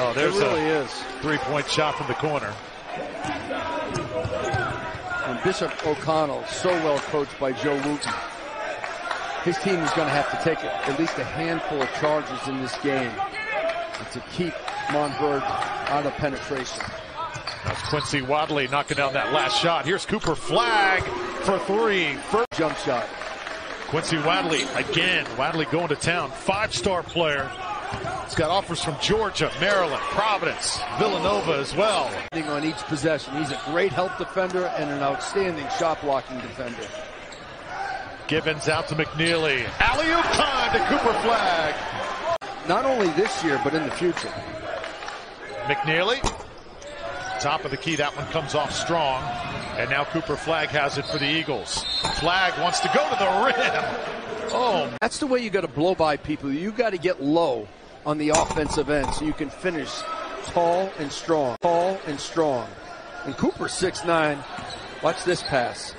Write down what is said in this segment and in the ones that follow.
Oh, there's it really a is. three-point shot from the corner. And Bishop O'Connell, so well coached by Joe Wootten. His team is going to have to take at least a handful of charges in this game to keep Montverde out of penetration. That's Quincy Wadley knocking down that last shot. Here's Cooper Flagg for three. First Jump shot. Quincy Wadley again. Wadley going to town. Five-star player. He's got offers from Georgia, Maryland, Providence, Villanova as well. On each possession. He's a great help defender and an outstanding shot blocking defender. Gibbons out to McNeeley. Alley-oop time to Cooper Flagg. Not only this year, but in the future. McNeeley. Top of the key. That one comes off strong. And now Cooper Flagg has it for the Eagles. Flagg wants to go to the rim. Oh, That's the way you got to blow by people. You got to get low on the offensive end so you can finish tall and strong. Tall and strong. And Cooper's 6'9". Watch this pass.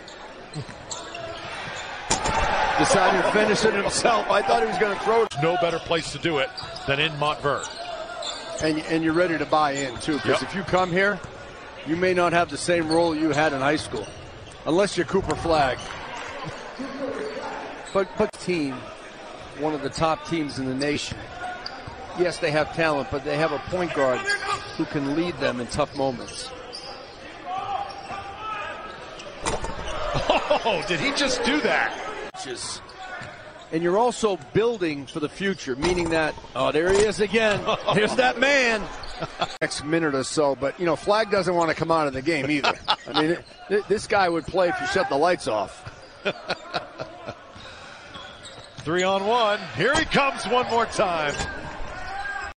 Decided to finish it himself. I thought he was going to throw it. no better place to do it than in Montverde. And, and you're ready to buy in, too. Because Yep. if you come here, you may not have the same role you had in high school. Unless you're Cooper Flagg. But, but team, one of the top teams in the nation. Yes, they have talent, but they have a point guard who can lead them in tough moments. Oh, did he just do that? Just- And you're also building for the future, meaning that, oh, there he is again. Here's that man. Next minute or so, but, you know, Flagg doesn't want to come out of the game either. I mean, th- this guy would play if you shut the lights off. Three on one. Here he comes one more time.